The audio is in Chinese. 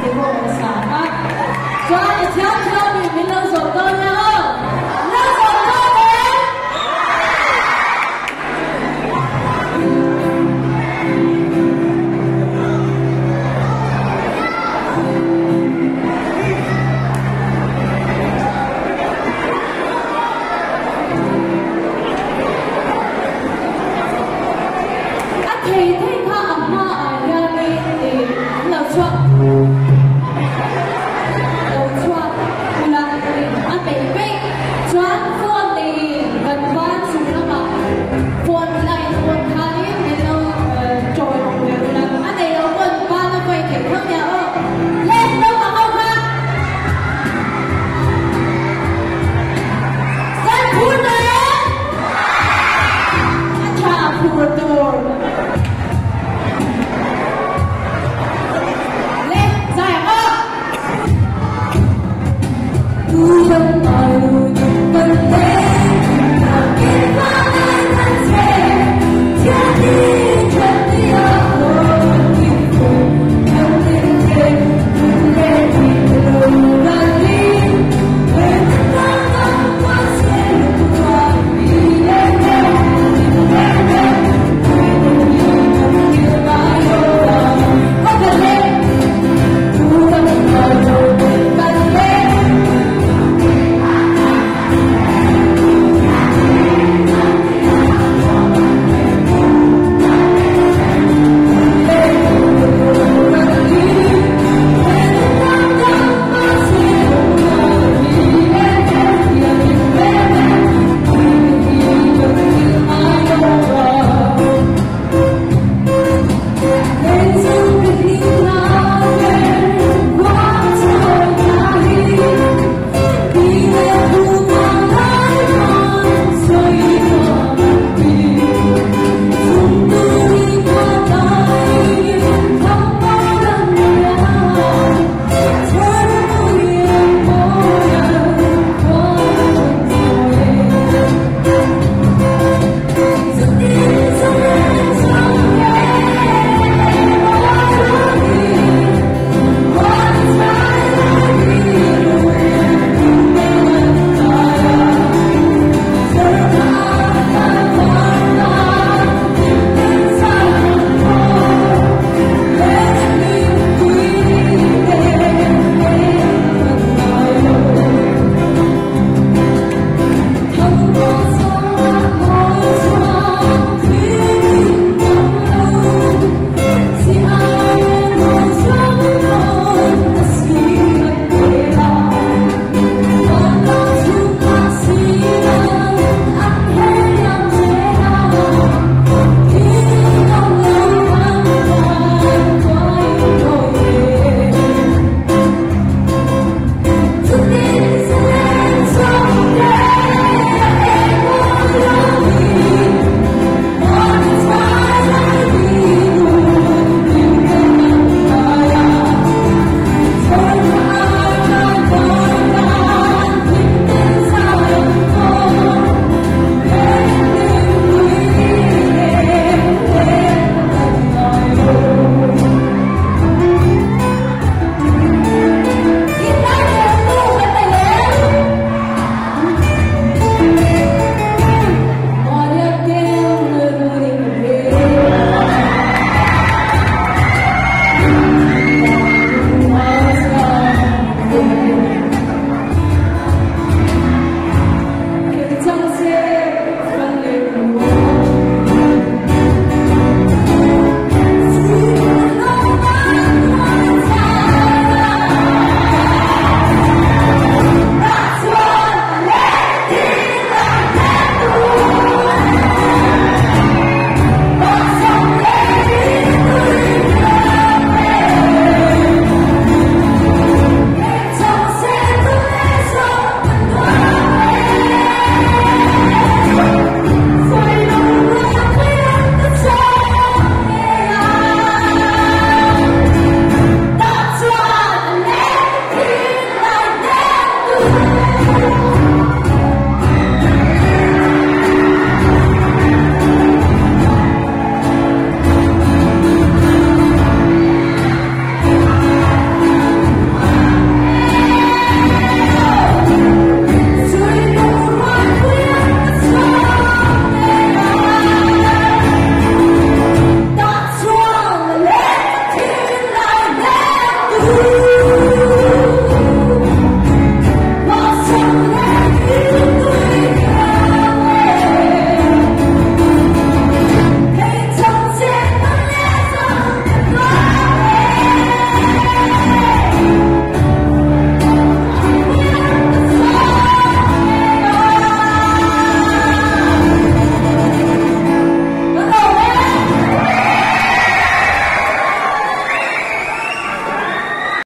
给我们上啊！抓一条条。